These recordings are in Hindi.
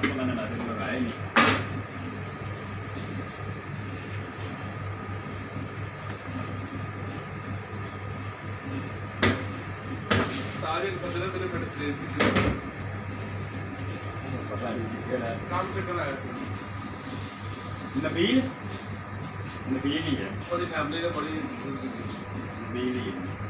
आपको मैंने मैसेज लगाया ही नहीं नबील? नबील ही है। फैमिली ने बड़ी नबील ही है।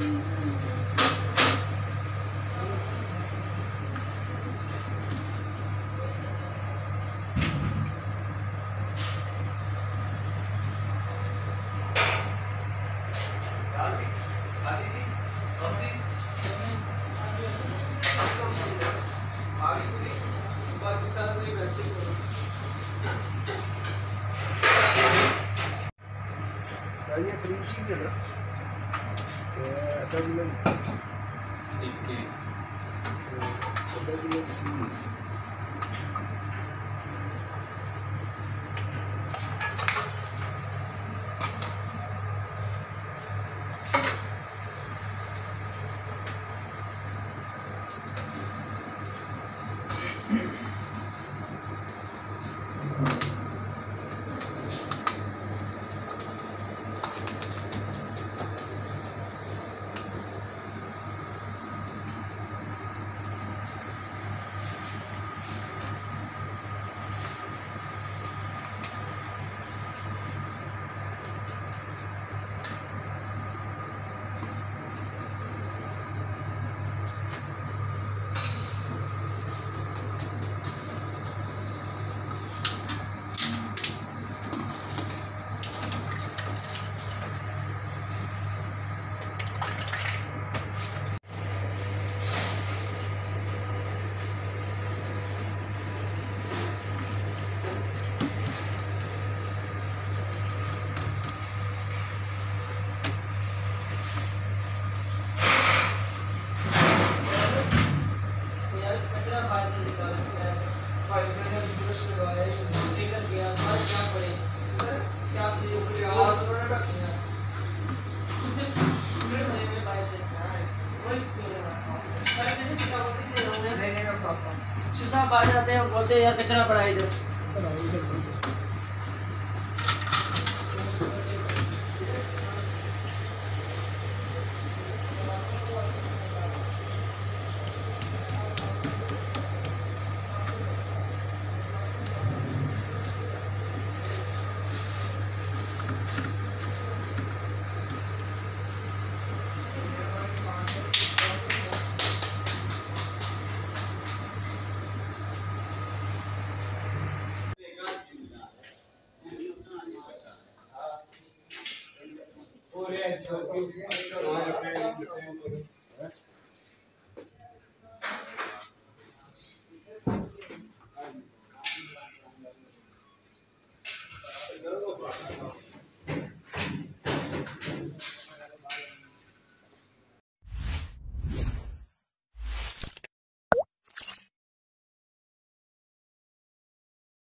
ये क्रीम चीज़ है ना? किलो। साहब आ जाते हैं बोलते हैं यार कितना पड़ा mulheres,